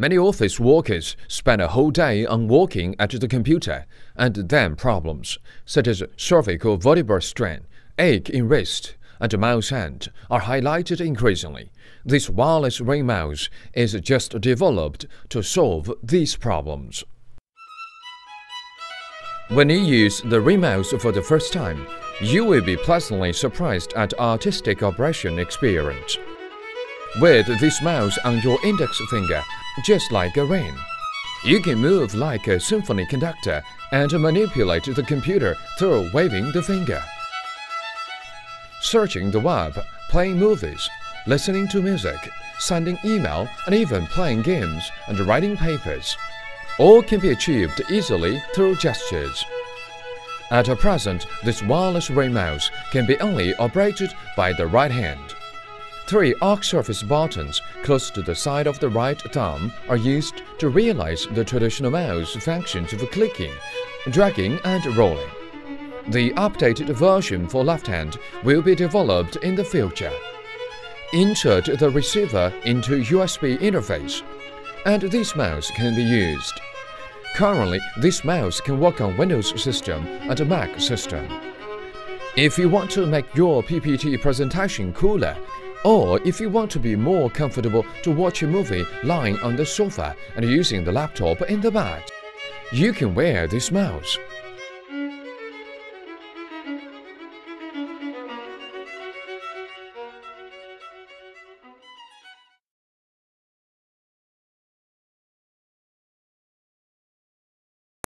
Many office workers spend a whole day on working at the computer, and then problems such as cervical vertebral strain, ache in wrist, and mouse hand are highlighted increasingly. This wireless ring mouse is just developed to solve these problems. When you use the ring mouse for the first time, you will be pleasantly surprised at artistic operation experience. With this mouse on your index finger, just like a ring, you can move like a symphony conductor and manipulate the computer through waving the finger. Searching the web, playing movies, listening to music, sending email, and even playing games and writing papers all can be achieved easily through gestures. At present, this wireless ring mouse can be only operated by the right hand. Three arc surface buttons close to the side of the right thumb are used to realize the traditional mouse functions of clicking, dragging, and rolling. The updated version for left hand will be developed in the future. Insert the receiver into USB interface, and this mouse can be used. Currently, this mouse can work on Windows system and Mac system. If you want to make your PPT presentation cooler, or if you want to be more comfortable to watch a movie lying on the sofa and using the laptop in the bed, you can wear this mouse.